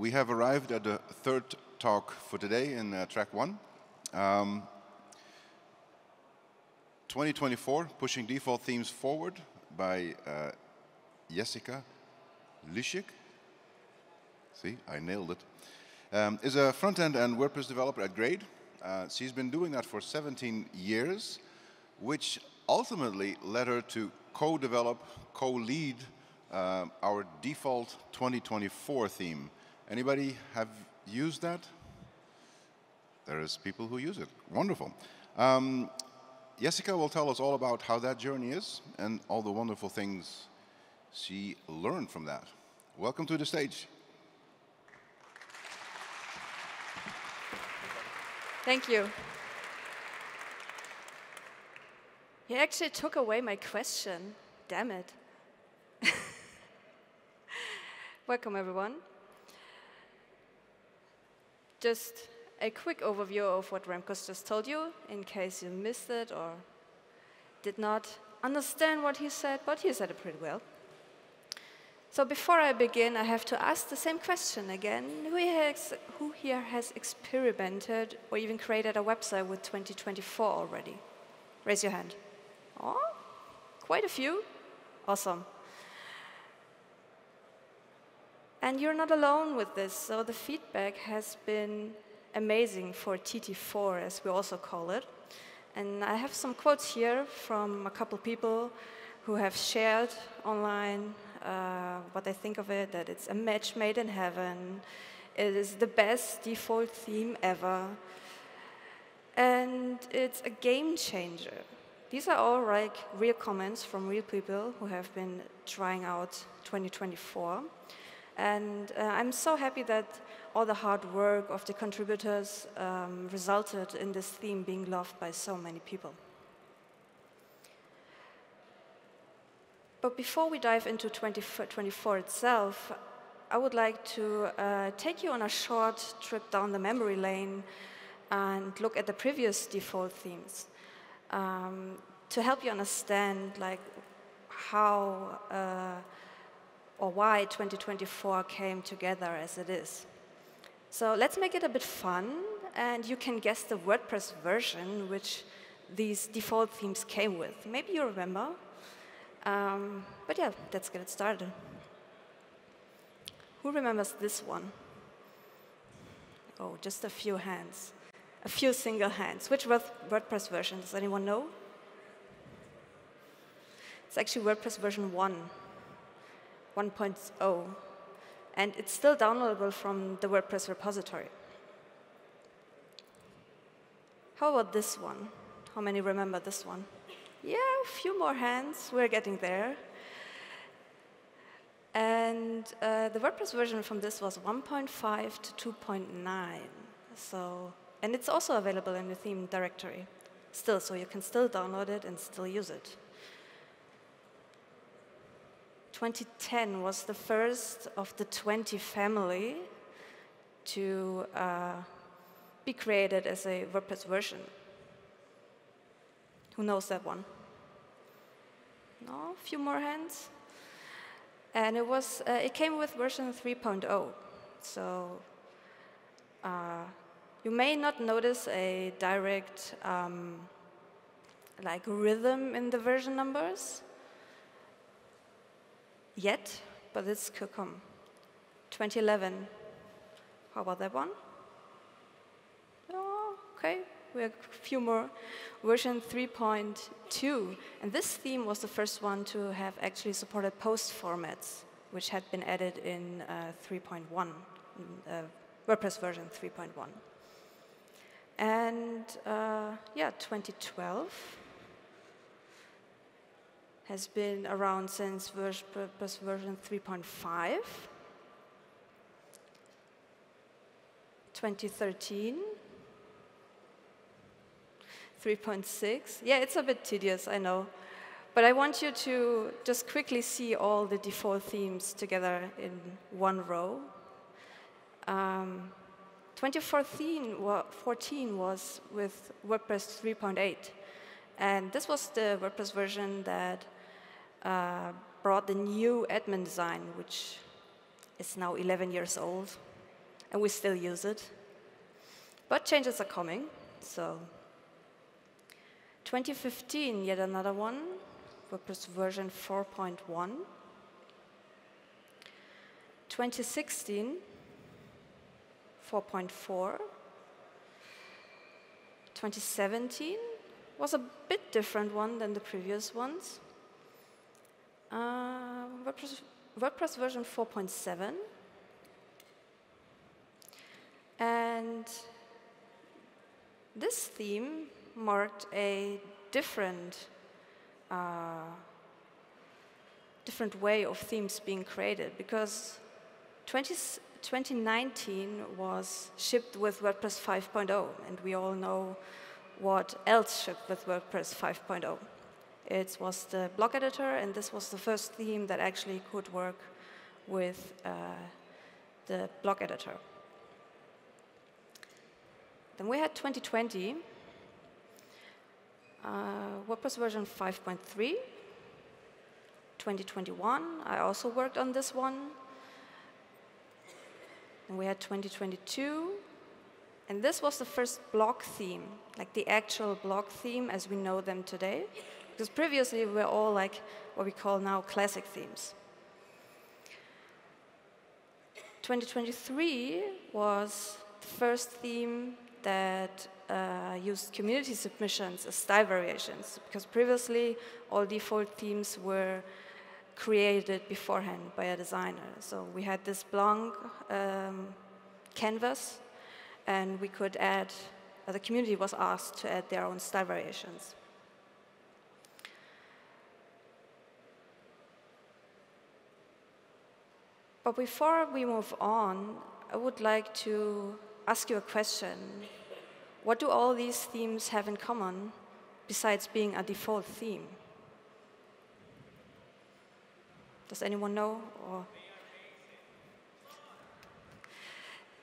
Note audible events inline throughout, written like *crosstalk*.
we have arrived at the third talk for today in uh, track one. Um, 2024, Pushing Default Themes Forward by uh, Jessica Lyschik. See, I nailed it. Um, is a front-end and WordPress developer at Greyd. Uh, she's been doing that for 17 years, which ultimately led her to co-develop, co-lead uh, our default 2024 theme. Anybody have used that? There is people who use it. Wonderful. Um, Jessica will tell us all about how that journey is and all the wonderful things she learned from that. Welcome to the stage. Thank you. You actually took away my question. Damn it. *laughs* Welcome, everyone. Just a quick overview of what Remkos just told you, in case you missed it or did not understand what he said, but he said it pretty well. So before I begin, I have to ask the same question again. Who here, has, who here has experimented or even created a website with 2024 already? Raise your hand. Oh, quite a few. Awesome. And you're not alone with this. So the feedback has been amazing for TT4, as we also call it. And I have some quotes here from a couple people who have shared online uh, what they think of it, that it's a match made in heaven, it is the best default theme ever, and it's a game changer. These are all like real comments from real people who have been trying out 2024. And uh, I'm so happy that all the hard work of the contributors um, resulted in this theme being loved by so many people. But before we dive into 2024 itself, I would like to uh, take you on a short trip down the memory lane and look at the previous default themes um, to help you understand like how uh, or why 2024 came together as it is. So let's make it a bit fun, and you can guess the WordPress version which these default themes came with. Maybe you remember. Um, but yeah, let's get it started. Who remembers this one? Oh, just a few hands. A few single hands. Which WordPress version? Does anyone know? It's actually WordPress version 1. 1.0, and it's still downloadable from the WordPress repository. How about this one? How many remember this one? Yeah, a few more hands. We're getting there. And uh, the WordPress version from this was 1.5 to 2.9. So, and it's also available in the theme directory still, so you can still download it and still use it. 2010 was the first of the 20 family to uh, be created as a WordPress version. Who knows that one? No, a few more hands. And it was uh, it came with version 3.0. So uh, you may not notice a direct um, like rhythm in the version numbers yet, but this could come. 2011. How about that one? Oh, okay, we have a few more. Version 3.2. And this theme was the first one to have actually supported post formats, which had been added in uh, 3.1, uh, WordPress version 3.1. And uh, yeah, 2012 has been around since version 3.5. 2013. 3.6. Yeah, it's a bit tedious, I know. But I want you to just quickly see all the default themes together in one row. Um, 2014 was with WordPress 3.8. And this was the WordPress version that uh, brought the new admin design, which is now 11 years old. and we still use it. But changes are coming, so 2015, yet another one, WordPress version 4.1. 2016, 4.4. 2017 was a bit different one than the previous ones. Uh, WordPress, WordPress version 4.7. And this theme marked a different, uh, different way of themes being created because 20, 2019 was shipped with WordPress 5.0, and we all know what else shipped with WordPress 5.0. It was the block editor, and this was the first theme that actually could work with uh, the block editor. Then we had 2020, uh, WordPress version 5.3. 2021, I also worked on this one. And we had 2022, and this was the first block theme, like the actual block theme as we know them today. Because previously we were all like what we call now classic themes. 2023 was the first theme that uh, used community submissions as style variations, because previously all default themes were created beforehand by a designer. So we had this blank um, canvas, and we could add, uh, the community was asked to add their own style variations. But before we move on, I would like to ask you a question. What do all these themes have in common besides being a default theme? Does anyone know? Or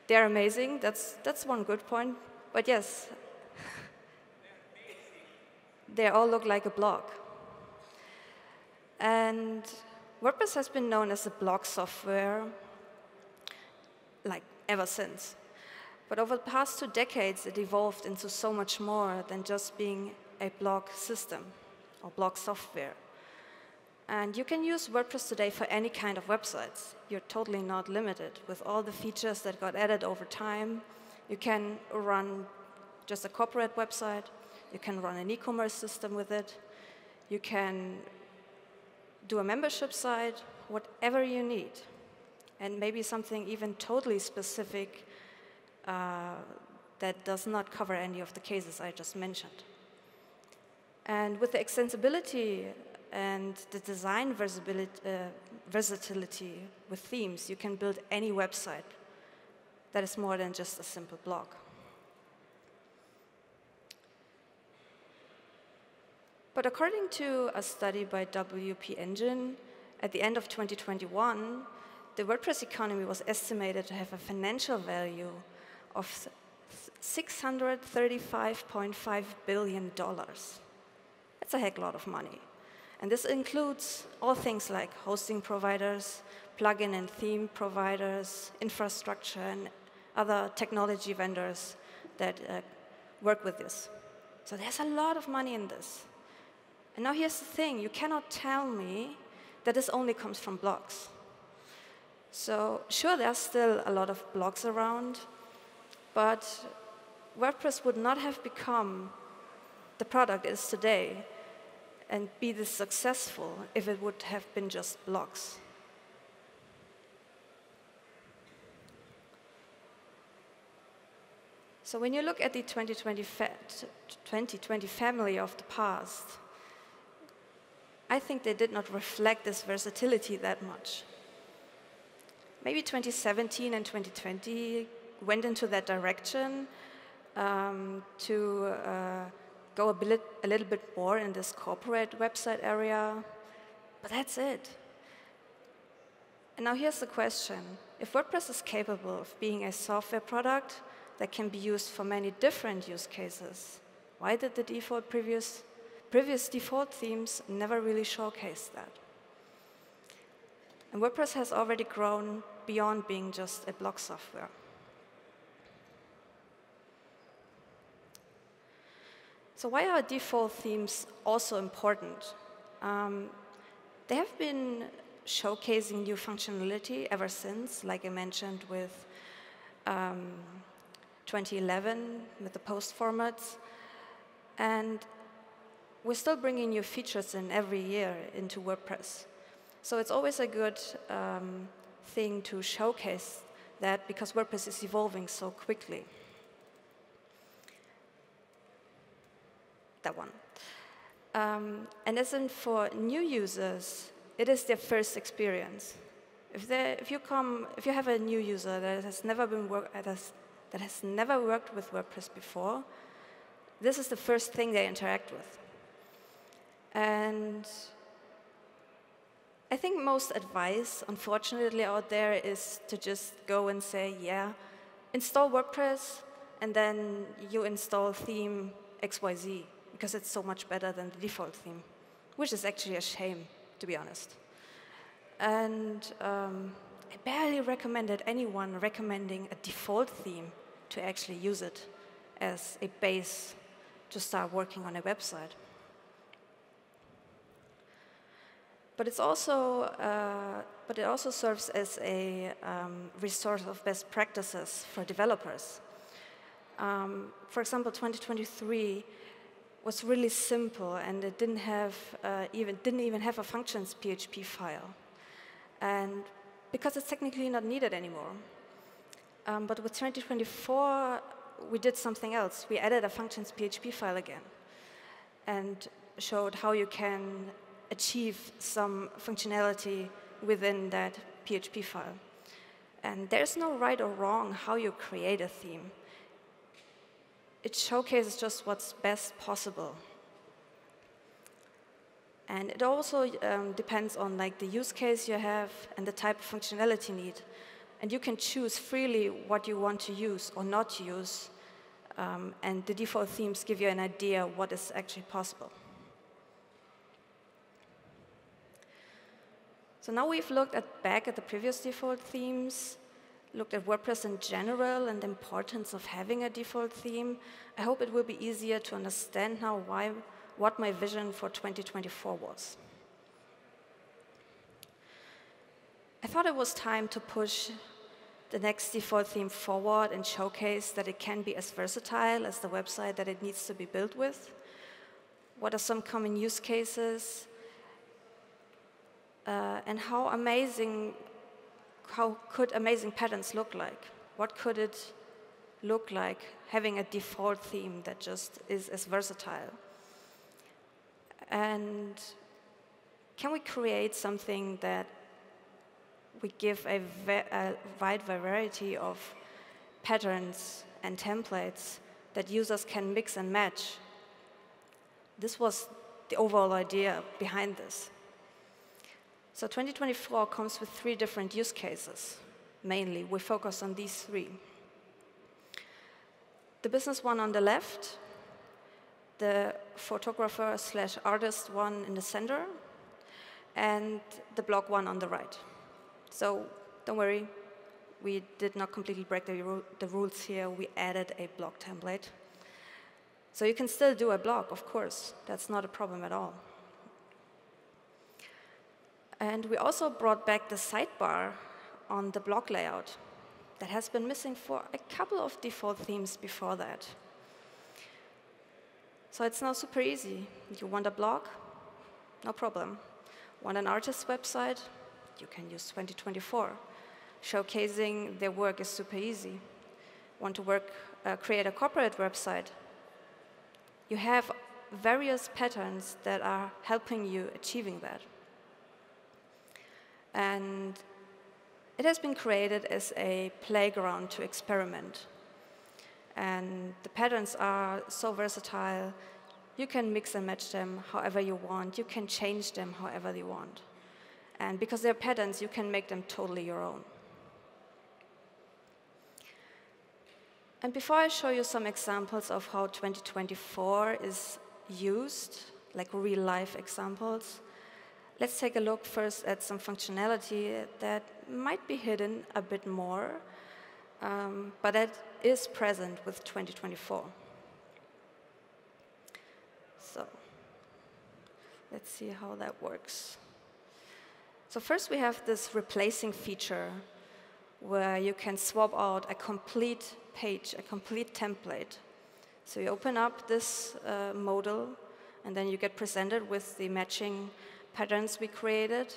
They're amazing. That's, that's one good point. But yes, *laughs* they all look like a block. And WordPress has been known as a blog software like ever since. But over the past two decades, it evolved into so much more than just being a blog system or blog software. And you can use WordPress today for any kind of websites. You're totally not limited. With all the features that got added over time, you can run just a corporate website, you can run an e-commerce system with it, you can do a membership site, whatever you need. And maybe something even totally specific uh, that does not cover any of the cases I just mentioned. And with the extensibility and the design uh, versatility with themes, you can build any website that is more than just a simple blog. But according to a study by WP Engine, at the end of 2021, the WordPress economy was estimated to have a financial value of $635.5 billion. That's a heck lot of money. And this includes all things like hosting providers, plugin and theme providers, infrastructure, and other technology vendors that uh, work with this. So there's a lot of money in this. And now here's the thing you cannot tell me that this only comes from blogs. So, sure, there's still a lot of blogs around, but WordPress would not have become the product it is today and be this successful if it would have been just blogs. So when you look at the 2020, fa 2020 family of the past, I think they did not reflect this versatility that much. Maybe 2017 and 2020 went into that direction um, to uh, go a, bit, a little bit more in this corporate website area, but that's it. And now here's the question. If WordPress is capable of being a software product that can be used for many different use cases, why did the default previous, Previous default themes never really showcased that. And WordPress has already grown beyond being just a blog software. So why are default themes also important? Um, they have been showcasing new functionality ever since, like I mentioned with um, 2011, with the post formats. And we're still bringing new features in every year into WordPress. So it's always a good um, thing to showcase that because WordPress is evolving so quickly. That one. Um, and as in for new users, it is their first experience. If, if you come, if you have a new user that has never been work, that has, that has never worked with WordPress before, this is the first thing they interact with. And I think most advice, unfortunately, out there is to just go and say, yeah, install WordPress, and then you install theme XYZ, because it's so much better than the default theme, which is actually a shame, to be honest. And um, I barely recommended anyone recommending a default theme to actually use it as a base to start working on a website. But it's also, uh, but it also serves as a um, resource of best practices for developers. Um, for example, 2023 was really simple, and it didn't have uh, even didn't even have a functions PHP file, and because it's technically not needed anymore. Um, but with 2024, we did something else. We added a functions PHP file again, and showed how you can achieve some functionality within that PHP file. And there's no right or wrong how you create a theme. It showcases just what's best possible. And it also um, depends on like the use case you have and the type of functionality need. And you can choose freely what you want to use or not use. Um, and the default themes give you an idea what is actually possible. So now we've looked at back at the previous default themes, looked at WordPress in general and the importance of having a default theme. I hope it will be easier to understand now why, what my vision for 2024 was. I thought it was time to push the next default theme forward and showcase that it can be as versatile as the website that it needs to be built with. What are some common use cases? Uh, and how amazing, how could amazing patterns look like? What could it look like having a default theme that just is as versatile? And can we create something that we give a, a wide variety of patterns and templates that users can mix and match? This was the overall idea behind this. So 2024 comes with three different use cases, mainly. We focus on these three. The business one on the left, the photographer slash artist one in the center, and the blog one on the right. So don't worry, we did not completely break the, ru the rules here. We added a blog template. So you can still do a blog, of course. That's not a problem at all. And we also brought back the sidebar on the block layout that has been missing for a couple of default themes before that. So it's now super easy. You want a blog? No problem. Want an artist's website? You can use 2024. Showcasing their work is super easy. Want to work, uh, create a corporate website? You have various patterns that are helping you achieving that. And it has been created as a playground to experiment. And the patterns are so versatile. You can mix and match them however you want. You can change them however you want. And because they're patterns, you can make them totally your own. And before I show you some examples of how 2024 is used, like real life examples, Let's take a look first at some functionality that might be hidden a bit more, um, but that is present with 2024. So let's see how that works. So first we have this replacing feature where you can swap out a complete page, a complete template. So you open up this uh, modal, and then you get presented with the matching patterns we created,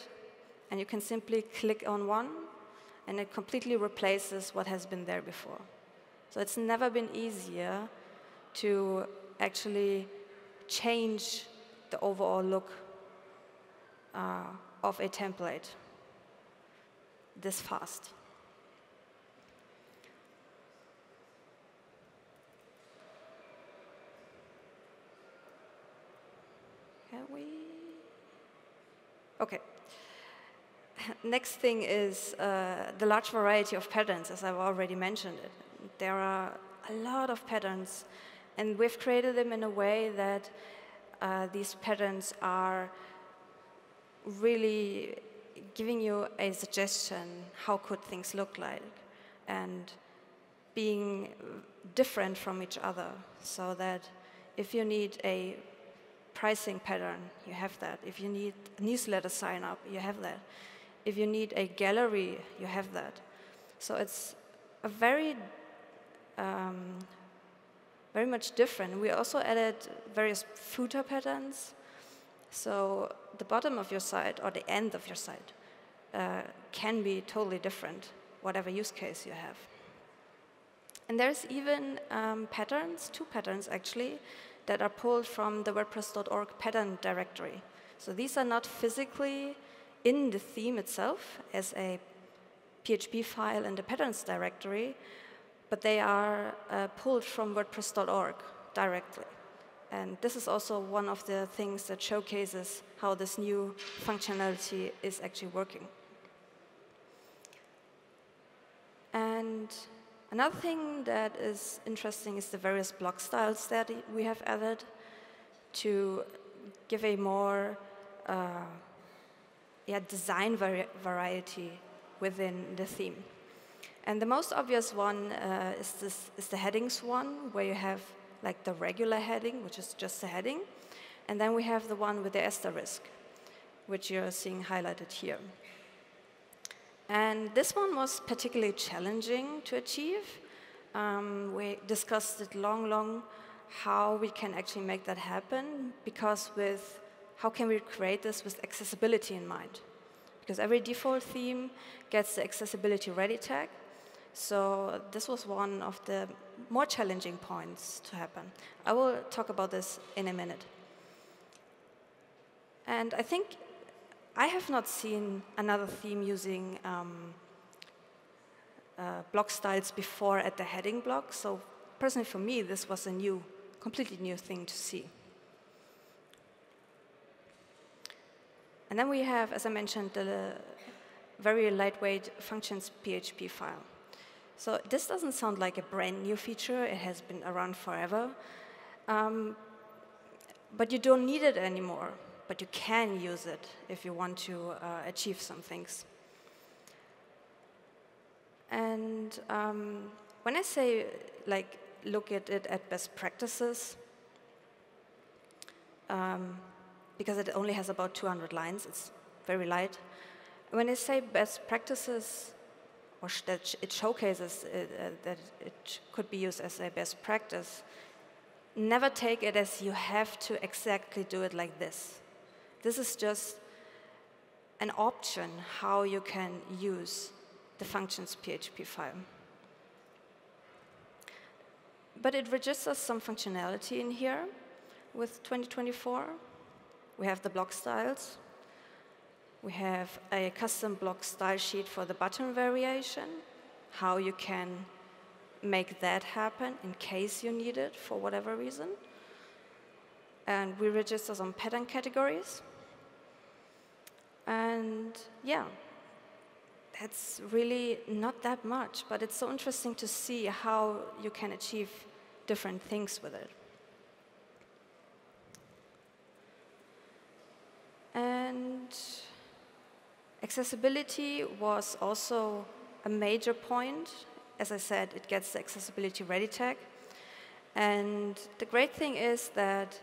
and you can simply click on one, and it completely replaces what has been there before. So it's never been easier to actually change the overall look uh, of a template this fast. Can we? Okay. Next thing is uh, the large variety of patterns, as I've already mentioned. There are a lot of patterns, and we've created them in a way that uh, these patterns are really giving you a suggestion how could things look like and being different from each other so that if you need a pricing pattern, you have that. If you need newsletter sign up, you have that. If you need a gallery, you have that. So it's a very, um, very much different. We also added various footer patterns. So the bottom of your site or the end of your site uh, can be totally different, whatever use case you have. And there's even um, patterns, two patterns actually, that are pulled from the WordPress.org pattern directory. So these are not physically in the theme itself as a PHP file in the patterns directory, but they are uh, pulled from WordPress.org directly. And this is also one of the things that showcases how this new functionality is actually working. And Another thing that is interesting is the various block styles that we have added to give a more uh, yeah, design vari variety within the theme. And the most obvious one uh, is, this, is the headings one, where you have like the regular heading, which is just a heading, and then we have the one with the asterisk, which you're seeing highlighted here. And this one was particularly challenging to achieve. Um, we discussed it long, long, how we can actually make that happen, because with how can we create this with accessibility in mind? Because every default theme gets the accessibility ready tag. So this was one of the more challenging points to happen. I will talk about this in a minute. And I think I have not seen another theme using um, uh, block styles before at the heading block, so personally for me, this was a new, completely new thing to see. And then we have, as I mentioned, the very lightweight functions PHP file. So this doesn't sound like a brand new feature. It has been around forever. Um, but you don't need it anymore but you can use it if you want to uh, achieve some things. And um, when I say, like, look at it at best practices, um, because it only has about 200 lines, it's very light. When I say best practices, or that it showcases it, uh, that it could be used as a best practice, never take it as you have to exactly do it like this. This is just an option how you can use the functions PHP file. But it registers some functionality in here with 2024. We have the block styles. We have a custom block style sheet for the button variation, how you can make that happen in case you need it for whatever reason. And we register some pattern categories. And yeah, that's really not that much, but it's so interesting to see how you can achieve different things with it. And accessibility was also a major point. As I said, it gets the accessibility ready tag. And the great thing is that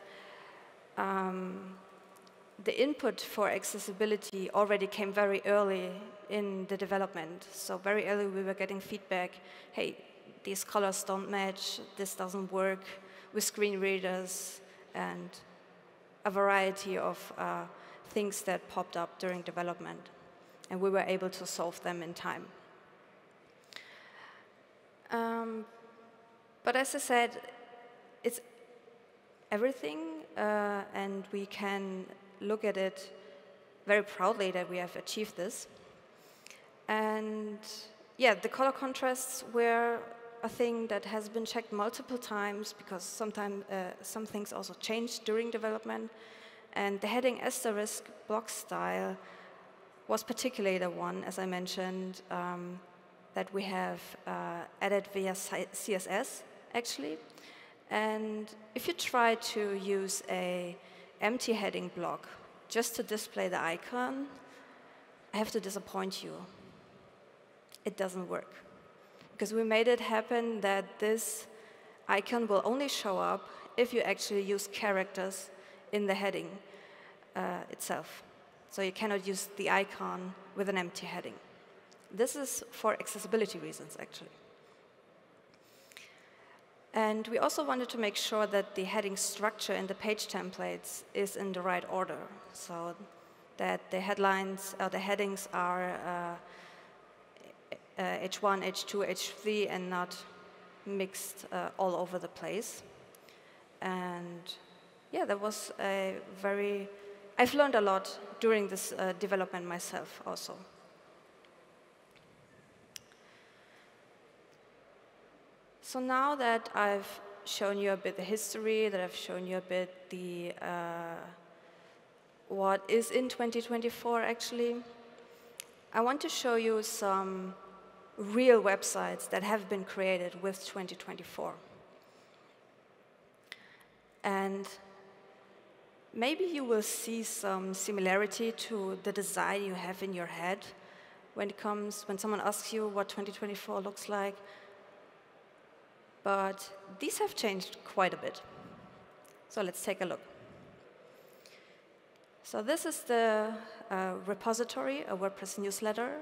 um, the input for accessibility already came very early in the development. So very early we were getting feedback, hey, these colors don't match, this doesn't work with screen readers, and a variety of uh, things that popped up during development. And we were able to solve them in time. Um, but as I said, it's everything, uh, and we can look at it very proudly that we have achieved this. And yeah, the color contrasts were a thing that has been checked multiple times because sometimes uh, some things also changed during development. And the heading asterisk block style was particularly the one, as I mentioned, um, that we have uh, added via CSS, actually. And if you try to use a empty heading block just to display the icon, I have to disappoint you. It doesn't work. Because we made it happen that this icon will only show up if you actually use characters in the heading uh, itself. So you cannot use the icon with an empty heading. This is for accessibility reasons, actually. And we also wanted to make sure that the heading structure in the page templates is in the right order, so that the headlines, or uh, the headings are uh, uh, H1, H2, H3, and not mixed uh, all over the place. And yeah, that was a very, I've learned a lot during this uh, development myself also. So now that I've shown you a bit the history, that I've shown you a bit the uh, what is in 2024 actually, I want to show you some real websites that have been created with 2024. And maybe you will see some similarity to the design you have in your head when it comes when someone asks you what 2024 looks like but these have changed quite a bit. So let's take a look. So this is the uh, repository, a WordPress newsletter.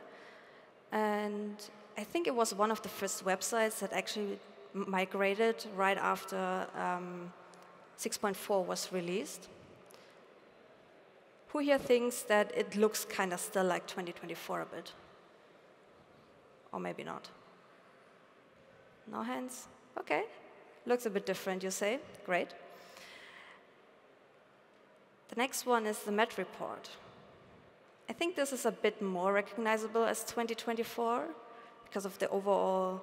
And I think it was one of the first websites that actually migrated right after um, 6.4 was released. Who here thinks that it looks kind of still like 2024 a bit? Or maybe not? No hands? Okay, looks a bit different, you say. Great. The next one is the Matt report. I think this is a bit more recognizable as 2024 because of the overall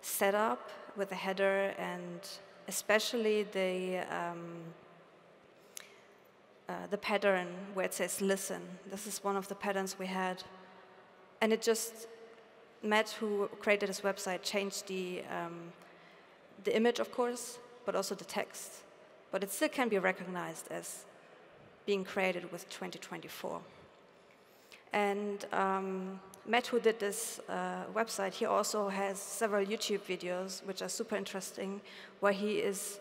setup with the header and especially the, um, uh, the pattern where it says listen. This is one of the patterns we had. And it just, Matt, who created this website, changed the um, the image, of course, but also the text. But it still can be recognized as being created with 2024. And um, Matt, who did this uh, website, he also has several YouTube videos, which are super interesting, where he is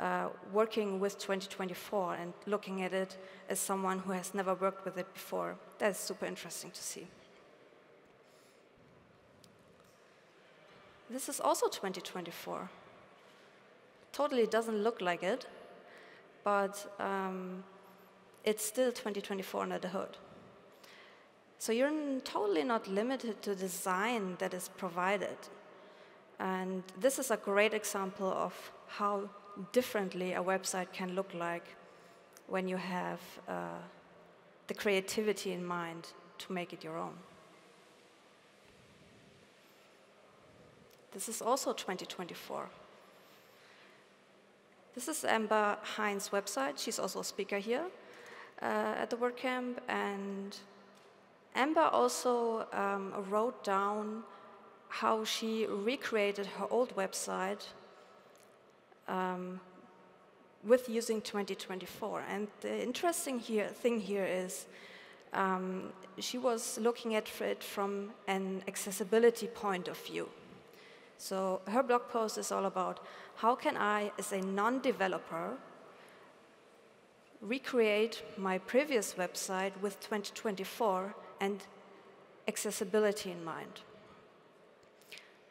uh, working with 2024 and looking at it as someone who has never worked with it before. That's super interesting to see. This is also 2024 totally doesn't look like it, but um, it's still 2024 under the hood. So you're totally not limited to design that is provided. And this is a great example of how differently a website can look like when you have uh, the creativity in mind to make it your own. This is also 2024. This is Amber Hinds' website. She's also a speaker here uh, at the WordCamp. And Amber also um, wrote down how she recreated her old website um, with using 2024. And the interesting here, thing here is um, she was looking at it from an accessibility point of view. So her blog post is all about how can I, as a non-developer, recreate my previous website with 2024 and accessibility in mind.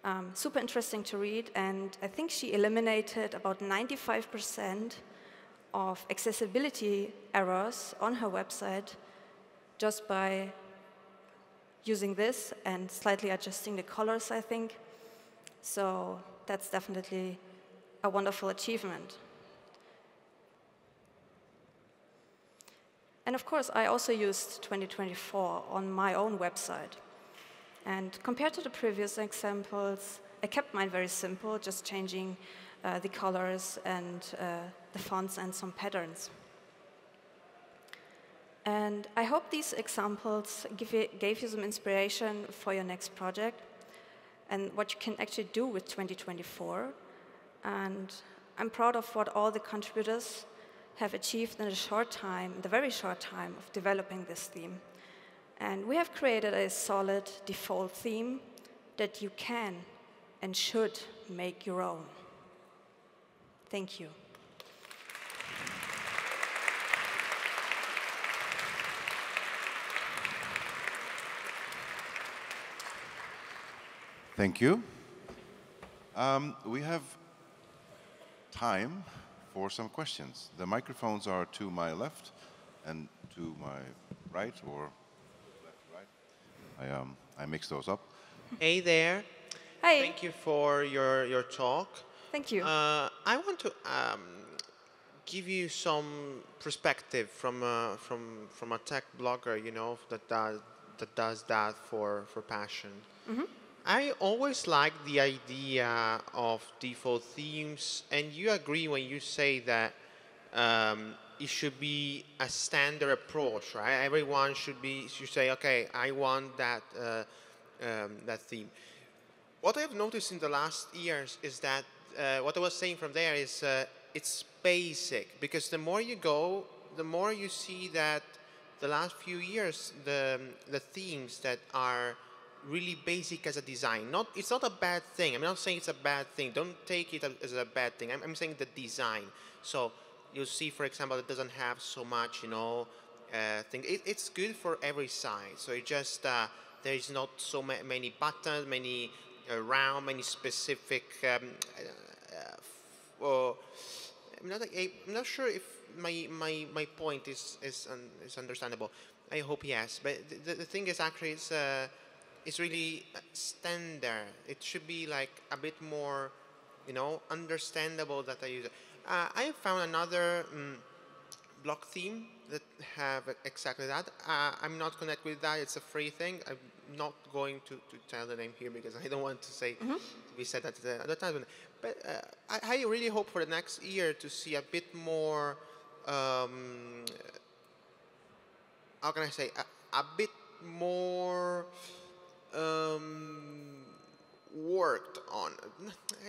Um, super interesting to read, and I think she eliminated about 95% of accessibility errors on her website just by using this and slightly adjusting the colors, I think. So that's definitely a wonderful achievement. And of course, I also used 2024 on my own website. And compared to the previous examples, I kept mine very simple, just changing uh, the colors and uh, the fonts and some patterns. And I hope these examples you, gave you some inspiration for your next project and what you can actually do with 2024. And I'm proud of what all the contributors have achieved in a short time, in the very short time of developing this theme. And we have created a solid default theme that you can and should make your own. Thank you. Thank you. Um, we have time for some questions. The microphones are to my left and to my right, or I, um, I mix those up. Hey there. Hi. Thank you for your, your talk. Thank you. Uh, I want to um, give you some perspective from a, from, from a tech blogger, you know, that does that, does that for, for passion. Mm -hmm. I always like the idea of default themes, and you agree when you say that um, it should be a standard approach, right? Everyone should be should say, okay, I want that uh, um, that theme. What I've noticed in the last years is that uh, what I was saying from there is uh, it's basic because the more you go, the more you see that the last few years the the themes that are really basic as a design. Not, it's not a bad thing. I'm not saying it's a bad thing. Don't take it as a bad thing. I'm, I'm saying the design. So you'll see, for example, it doesn't have so much, you know, uh, thing. It, it's good for every size. So it just uh, there is not so ma many buttons, many uh, round, many specific. Um, uh, I'm not, I'm not sure if my my my point is is un, is understandable. I hope yes. But the, the thing is actually it's. Uh, is really standard. It should be like a bit more, you know, understandable that I use it. Uh, I found another um, block theme that have exactly that. Uh, I'm not connected with that. It's a free thing. I'm not going to, to tell the name here because I don't want to say mm -hmm. we said that at the time. But uh, I, I, really hope for the next year to see a bit more. Um, how can I say a, a bit more um, worked on.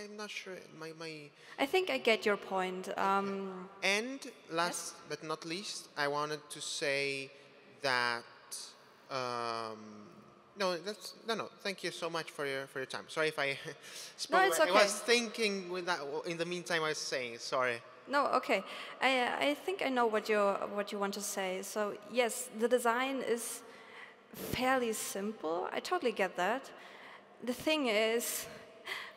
I'm not sure. My, my I think I get your point. Um, and last yes? but not least, I wanted to say that. Um, no, that's no, no. Thank you so much for your for your time. Sorry if I *laughs* spoke. No, it's okay. I was thinking with that. In the meantime, I was saying sorry. No, okay. I I think I know what you what you want to say. So yes, the design is fairly simple. I totally get that. The thing is,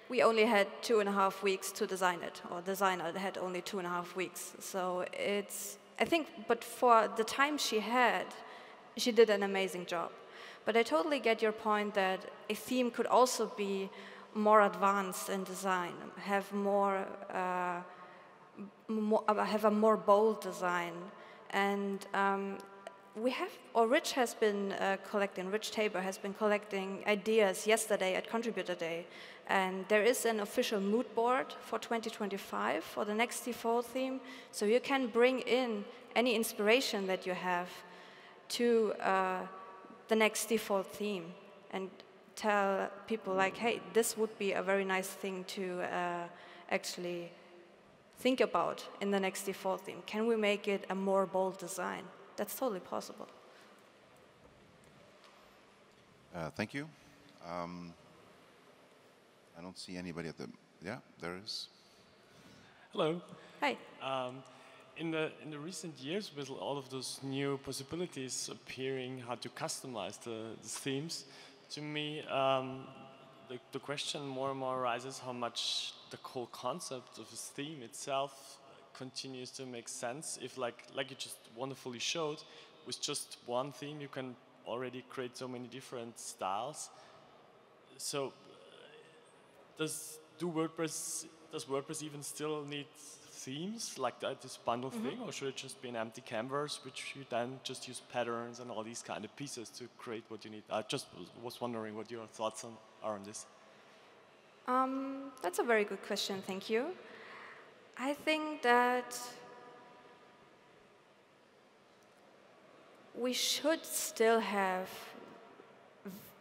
we only had two and a half weeks to design it, or designer had only two and a half weeks. So it's, I think, but for the time she had, she did an amazing job. But I totally get your point that a theme could also be more advanced in design, have more, uh, more have a more bold design, and um, we have, or Rich has been uh, collecting, Rich Tabor has been collecting ideas yesterday at Contributor Day. And there is an official mood board for 2025 for the next default theme. So you can bring in any inspiration that you have to uh, the next default theme and tell people like, hey, this would be a very nice thing to uh, actually think about in the next default theme. Can we make it a more bold design? That's totally possible. Uh, thank you. Um, I don't see anybody at the. Yeah, there is. Hello. Hi. Um, in the in the recent years, with all of those new possibilities appearing, how to customize the, the themes, to me, um, the, the question more and more arises how much the whole concept of a theme itself continues to make sense. If, like like you just wonderfully showed, with just one theme, you can already create so many different styles. So, uh, does do WordPress does WordPress even still need themes like that, this bundle mm -hmm. thing, or should it just be an empty canvas, which you then just use patterns and all these kind of pieces to create what you need? I just was wondering what your thoughts on, are on this. Um, that's a very good question, thank you. I think that we should still have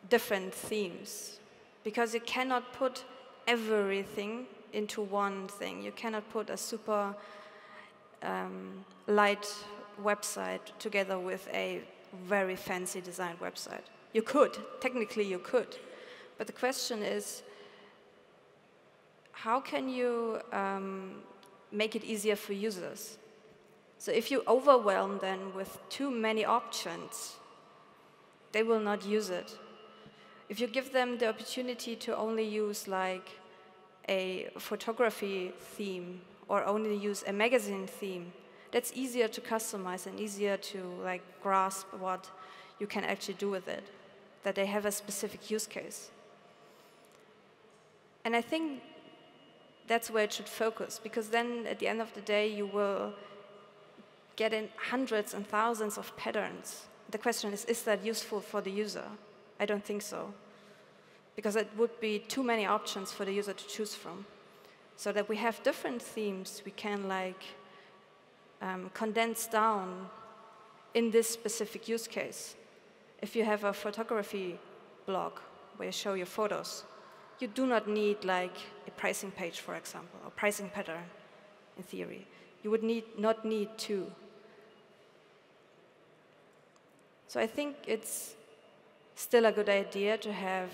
different themes because you cannot put everything into one thing. You cannot put a super um, light website together with a very fancy designed website. You could, technically you could. But the question is, how can you um, make it easier for users? So if you overwhelm them with too many options, they will not use it. If you give them the opportunity to only use like a photography theme or only use a magazine theme, that's easier to customize and easier to like grasp what you can actually do with it, that they have a specific use case. And I think that's where it should focus, because then at the end of the day, you will get in hundreds and thousands of patterns. The question is, is that useful for the user? I don't think so because it would be too many options for the user to choose from. So that we have different themes, we can like um, condense down in this specific use case. If you have a photography blog where you show your photos, you do not need like a pricing page, for example, or pricing pattern in theory. You would need, not need two. So I think it's still a good idea to have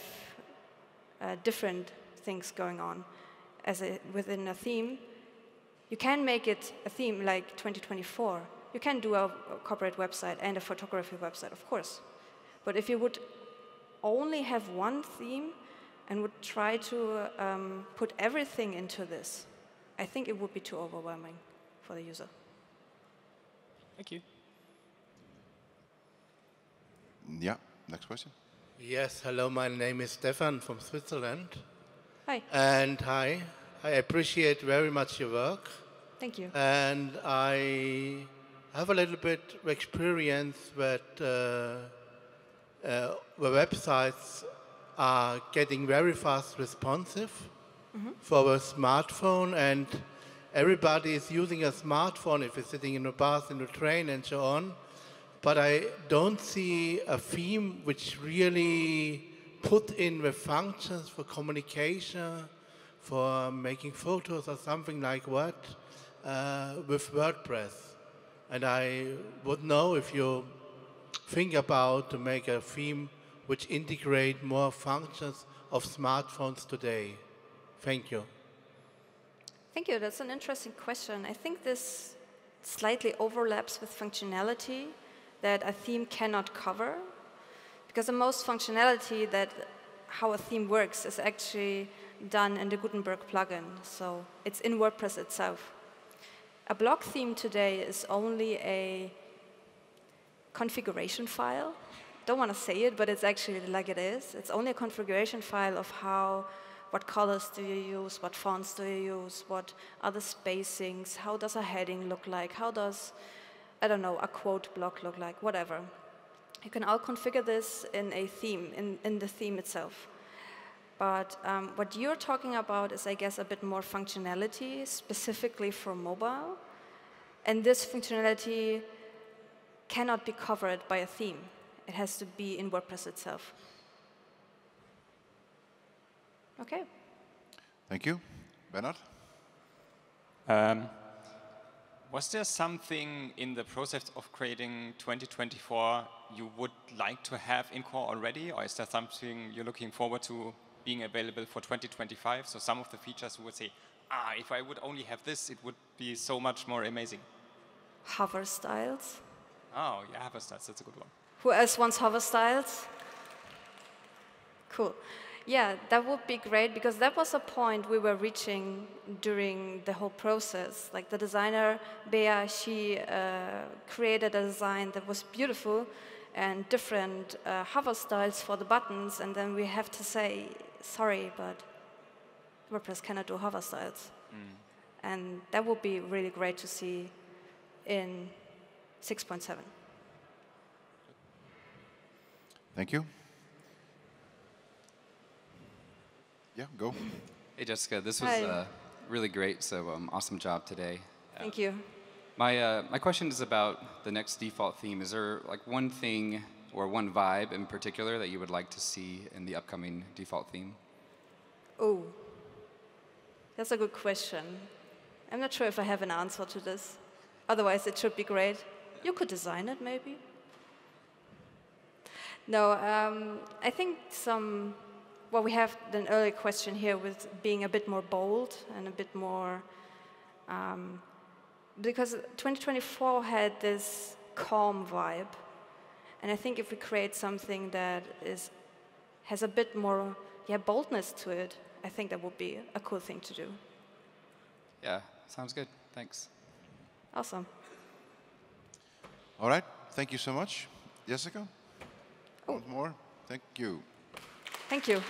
uh, different things going on as a, within a theme. You can make it a theme like 2024. You can do a, a corporate website and a photography website, of course. But if you would only have one theme and would try to um, put everything into this, I think it would be too overwhelming for the user. Thank you. Yeah, next question. Yes, hello, my name is Stefan from Switzerland. Hi. And hi, I appreciate very much your work. Thank you. And I have a little bit of experience with uh, uh, the websites are getting very fast responsive mm -hmm. for a smartphone and everybody is using a smartphone if you're sitting in a bus, in a train and so on but I don't see a theme which really put in the functions for communication, for making photos or something like that uh, with WordPress. And I would know if you think about to make a theme which integrate more functions of smartphones today. Thank you. Thank you. That's an interesting question. I think this slightly overlaps with functionality that a theme cannot cover. Because the most functionality that how a theme works is actually done in the Gutenberg plugin. So it's in WordPress itself. A blog theme today is only a configuration file. Don't want to say it, but it's actually like it is. It's only a configuration file of how, what colors do you use, what fonts do you use, what are the spacings, how does a heading look like, how does I don't know, a quote block look like, whatever. You can all configure this in a theme, in, in the theme itself. But um, what you're talking about is, I guess, a bit more functionality, specifically for mobile. And this functionality cannot be covered by a theme. It has to be in WordPress itself. Okay. Thank you. Bernard? Um, was there something in the process of creating 2024 you would like to have in core already, or is there something you're looking forward to being available for 2025? So some of the features you would say, ah, if I would only have this, it would be so much more amazing. hover styles. Oh, yeah, hover styles. That's a good one. Who else wants hover styles? Cool. Yeah, that would be great because that was a point we were reaching during the whole process. Like the designer, Bea, she uh, created a design that was beautiful and different uh, hover styles for the buttons, and then we have to say, sorry, but WordPress cannot do hover styles. And that would be really great to see in 6.7. Thank you. Yeah, go. Hey Jessica, this was uh, really great. So um, awesome job today. Thank you. My uh, my question is about the next default theme. Is there like one thing or one vibe in particular that you would like to see in the upcoming default theme? Oh, that's a good question. I'm not sure if I have an answer to this. Otherwise, it should be great. You could design it, maybe. No, um, I think some. Well, we have an early question here with being a bit more bold and a bit more. Um, because 2024 had this calm vibe. And I think if we create something that is, has a bit more yeah, boldness to it, I think that would be a cool thing to do. Yeah, sounds good. Thanks. Awesome. All right. Thank you so much. Jessica? One more. Thank you. Thank you.